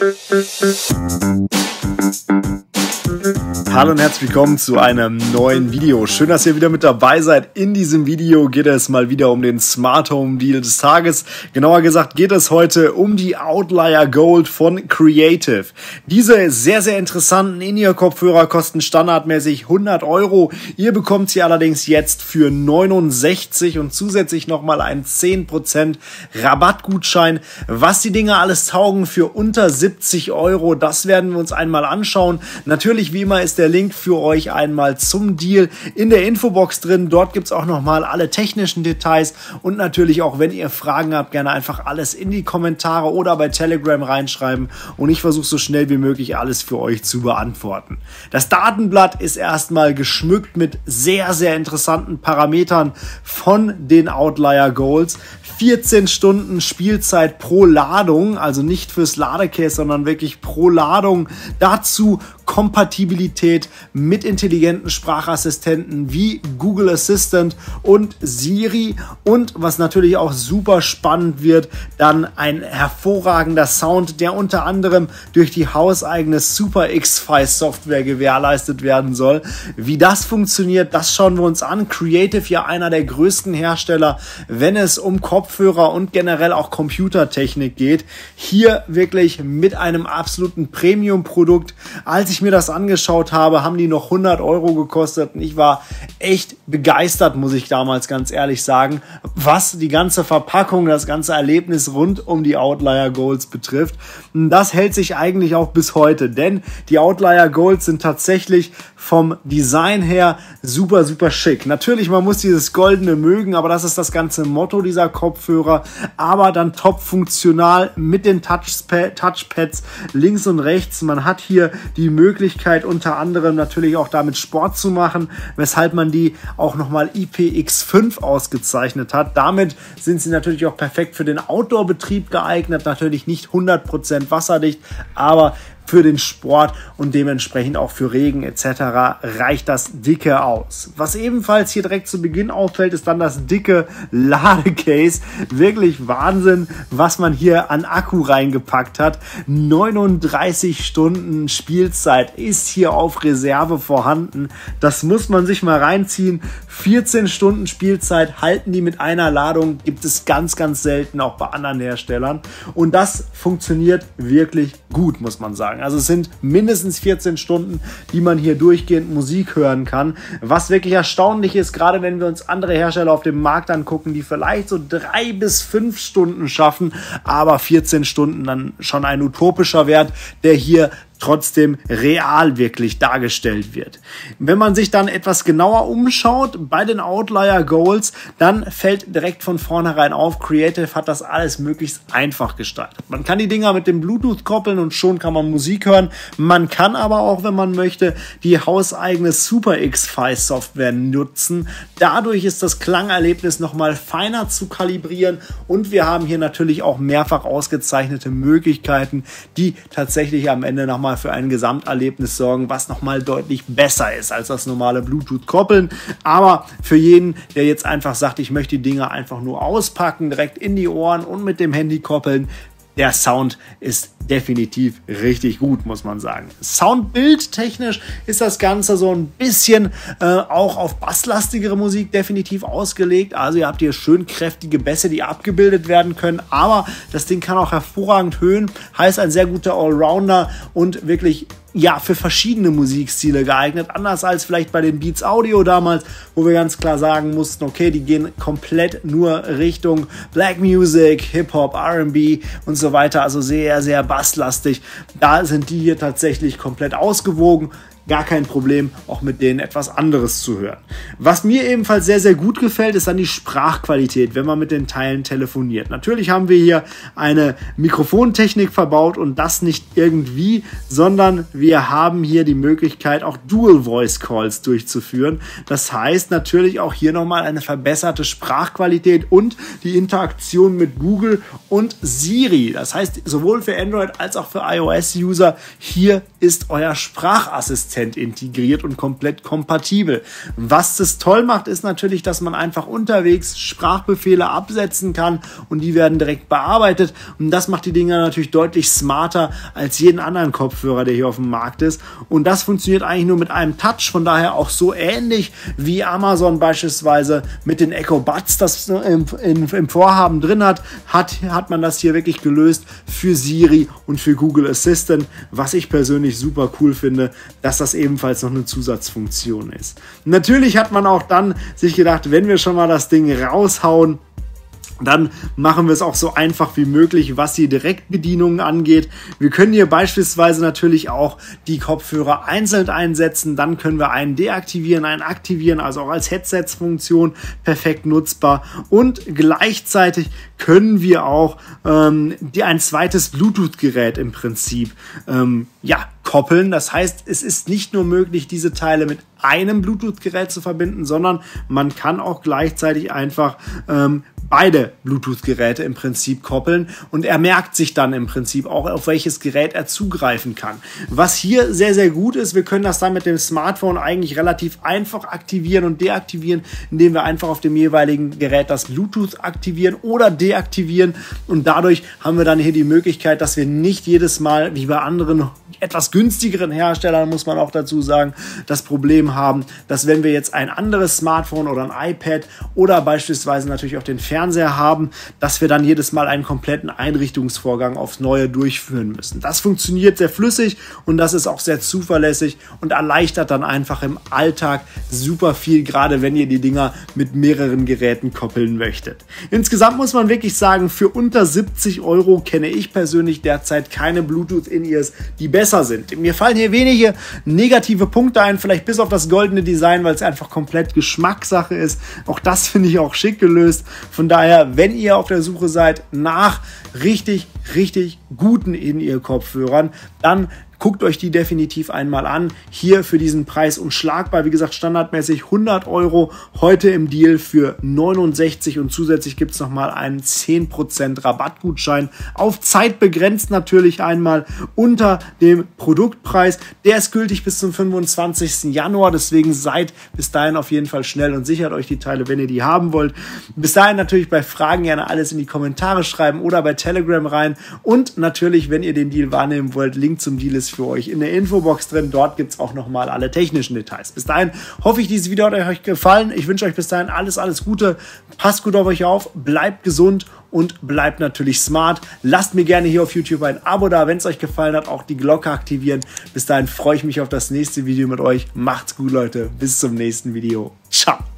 Thank you. Hallo und herzlich willkommen zu einem neuen Video. Schön, dass ihr wieder mit dabei seid. In diesem Video geht es mal wieder um den Smart Home Deal des Tages. Genauer gesagt geht es heute um die Outlier Gold von Creative. Diese sehr, sehr interessanten In-Ear-Kopfhörer kosten standardmäßig 100 Euro. Ihr bekommt sie allerdings jetzt für 69 und zusätzlich nochmal einen 10% Rabattgutschein. Was die Dinge alles taugen für unter 70 Euro, das werden wir uns einmal anschauen. Natürlich, wie immer, ist der Link für euch einmal zum Deal in der Infobox drin. Dort gibt es auch nochmal alle technischen Details und natürlich auch, wenn ihr Fragen habt, gerne einfach alles in die Kommentare oder bei Telegram reinschreiben und ich versuche so schnell wie möglich alles für euch zu beantworten. Das Datenblatt ist erstmal geschmückt mit sehr, sehr interessanten Parametern von den Outlier Goals. 14 Stunden Spielzeit pro Ladung, also nicht fürs Ladecase, sondern wirklich pro Ladung. Dazu Kompatibilität mit intelligenten Sprachassistenten wie Google Assistant und Siri und was natürlich auch super spannend wird, dann ein hervorragender Sound, der unter anderem durch die hauseigene Super X-Fi Software gewährleistet werden soll. Wie das funktioniert, das schauen wir uns an. Creative ja einer der größten Hersteller, wenn es um Kopfhörer und generell auch Computertechnik geht. Hier wirklich mit einem absoluten Premium-Produkt. Als ich mir das angeschaut habe, haben die noch 100 Euro gekostet und ich war echt begeistert, muss ich damals ganz ehrlich sagen, was die ganze Verpackung, das ganze Erlebnis rund um die Outlier Goals betrifft. Das hält sich eigentlich auch bis heute, denn die Outlier Goals sind tatsächlich vom Design her super, super schick. Natürlich, man muss dieses Goldene mögen, aber das ist das ganze Motto dieser Kopfhörer. Aber dann top funktional mit den Touchpads links und rechts. Man hat hier die Möglichkeit, unter anderem natürlich auch damit Sport zu machen, weshalb man die auch nochmal IPX5 ausgezeichnet hat. Damit sind sie natürlich auch perfekt für den Outdoor-Betrieb geeignet. Natürlich nicht 100% wasserdicht, aber für den Sport und dementsprechend auch für Regen etc. reicht das dicke aus. Was ebenfalls hier direkt zu Beginn auffällt, ist dann das dicke Ladecase. Wirklich Wahnsinn, was man hier an Akku reingepackt hat. 39 Stunden Spielzeit ist hier auf Reserve vorhanden. Das muss man sich mal reinziehen. 14 Stunden Spielzeit halten die mit einer Ladung. Gibt es ganz, ganz selten auch bei anderen Herstellern. Und das funktioniert wirklich gut, muss man sagen sagen. Also es sind mindestens 14 Stunden, die man hier durchgehend Musik hören kann. Was wirklich erstaunlich ist, gerade wenn wir uns andere Hersteller auf dem Markt angucken, die vielleicht so drei bis fünf Stunden schaffen, aber 14 Stunden dann schon ein utopischer Wert, der hier trotzdem real wirklich dargestellt wird. Wenn man sich dann etwas genauer umschaut bei den Outlier Goals, dann fällt direkt von vornherein auf, Creative hat das alles möglichst einfach gestaltet. Man kann die Dinger mit dem Bluetooth koppeln und schon kann man Musik hören. Man kann aber auch, wenn man möchte, die hauseigene Super X-Fi Software nutzen. Dadurch ist das Klangerlebnis nochmal feiner zu kalibrieren und wir haben hier natürlich auch mehrfach ausgezeichnete Möglichkeiten, die tatsächlich am Ende nochmal nochmal für ein Gesamterlebnis sorgen, was nochmal deutlich besser ist als das normale Bluetooth-Koppeln. Aber für jeden, der jetzt einfach sagt, ich möchte die Dinge einfach nur auspacken, direkt in die Ohren und mit dem Handy koppeln, der Sound ist definitiv richtig gut, muss man sagen. Soundbild technisch ist das Ganze so ein bisschen äh, auch auf basslastigere Musik definitiv ausgelegt. Also ihr habt hier schön kräftige Bässe, die abgebildet werden können, aber das Ding kann auch hervorragend höhen, heißt ein sehr guter Allrounder und wirklich ja, für verschiedene Musikstile geeignet. Anders als vielleicht bei den Beats Audio damals, wo wir ganz klar sagen mussten, okay, die gehen komplett nur Richtung Black Music, Hip-Hop, RB und so weiter. Also sehr, sehr basslastig. Da sind die hier tatsächlich komplett ausgewogen gar kein Problem, auch mit denen etwas anderes zu hören. Was mir ebenfalls sehr, sehr gut gefällt, ist dann die Sprachqualität, wenn man mit den Teilen telefoniert. Natürlich haben wir hier eine Mikrofontechnik verbaut und das nicht irgendwie, sondern wir haben hier die Möglichkeit, auch Dual Voice Calls durchzuführen. Das heißt natürlich auch hier nochmal eine verbesserte Sprachqualität und die Interaktion mit Google und Siri. Das heißt, sowohl für Android als auch für iOS-User, hier ist euer Sprachassistent 100% integriert und komplett kompatibel. Was das toll macht, ist natürlich, dass man einfach unterwegs Sprachbefehle absetzen kann und die werden direkt bearbeitet. Und das macht die Dinger natürlich deutlich smarter als jeden anderen Kopfhörer, der hier auf dem Markt ist. Und das funktioniert eigentlich nur mit einem Touch, von daher auch so ähnlich wie Amazon beispielsweise mit den Echo Buds das im, im, im Vorhaben drin hat, hat, hat man das hier wirklich gelöst für Siri und für Google Assistant, was ich persönlich super cool finde, dass das ebenfalls noch eine Zusatzfunktion ist. Natürlich hat man auch dann sich gedacht, wenn wir schon mal das Ding raushauen, dann machen wir es auch so einfach wie möglich, was die Direktbedienung angeht. Wir können hier beispielsweise natürlich auch die Kopfhörer einzeln einsetzen. Dann können wir einen deaktivieren, einen aktivieren, also auch als Headsets-Funktion perfekt nutzbar. Und gleichzeitig können wir auch ähm, die, ein zweites Bluetooth-Gerät im Prinzip ähm, ja, koppeln. Das heißt, es ist nicht nur möglich, diese Teile mit einem Bluetooth-Gerät zu verbinden, sondern man kann auch gleichzeitig einfach ähm, beide Bluetooth-Geräte im Prinzip koppeln und er merkt sich dann im Prinzip auch, auf welches Gerät er zugreifen kann. Was hier sehr, sehr gut ist, wir können das dann mit dem Smartphone eigentlich relativ einfach aktivieren und deaktivieren, indem wir einfach auf dem jeweiligen Gerät das Bluetooth aktivieren oder deaktivieren und dadurch haben wir dann hier die Möglichkeit, dass wir nicht jedes Mal, wie bei anderen etwas günstigeren Herstellern, muss man auch dazu sagen, das Problem haben, dass wenn wir jetzt ein anderes Smartphone oder ein iPad oder beispielsweise natürlich auch den Fernseher Fernseher haben, dass wir dann jedes Mal einen kompletten Einrichtungsvorgang aufs Neue durchführen müssen. Das funktioniert sehr flüssig und das ist auch sehr zuverlässig und erleichtert dann einfach im Alltag super viel, gerade wenn ihr die Dinger mit mehreren Geräten koppeln möchtet. Insgesamt muss man wirklich sagen, für unter 70 Euro kenne ich persönlich derzeit keine Bluetooth-In-Ears, die besser sind. Mir fallen hier wenige negative Punkte ein, vielleicht bis auf das goldene Design, weil es einfach komplett Geschmackssache ist. Auch das finde ich auch schick gelöst. Von daher, wenn ihr auf der Suche seid nach richtig, richtig guten In-Ear-Kopfhörern, dann Guckt euch die definitiv einmal an. Hier für diesen Preis unschlagbar. Wie gesagt, standardmäßig 100 Euro. Heute im Deal für 69 und zusätzlich gibt es nochmal einen 10% Rabattgutschein. Auf Zeit begrenzt natürlich einmal unter dem Produktpreis. Der ist gültig bis zum 25. Januar. Deswegen seid bis dahin auf jeden Fall schnell und sichert euch die Teile, wenn ihr die haben wollt. Bis dahin natürlich bei Fragen gerne alles in die Kommentare schreiben oder bei Telegram rein. Und natürlich, wenn ihr den Deal wahrnehmen wollt, Link zum Deal ist für euch in der Infobox drin. Dort gibt es auch nochmal alle technischen Details. Bis dahin hoffe ich, dieses Video hat euch gefallen. Ich wünsche euch bis dahin alles, alles Gute. Passt gut auf euch auf, bleibt gesund und bleibt natürlich smart. Lasst mir gerne hier auf YouTube ein Abo da, wenn es euch gefallen hat, auch die Glocke aktivieren. Bis dahin freue ich mich auf das nächste Video mit euch. Macht's gut, Leute. Bis zum nächsten Video. Ciao.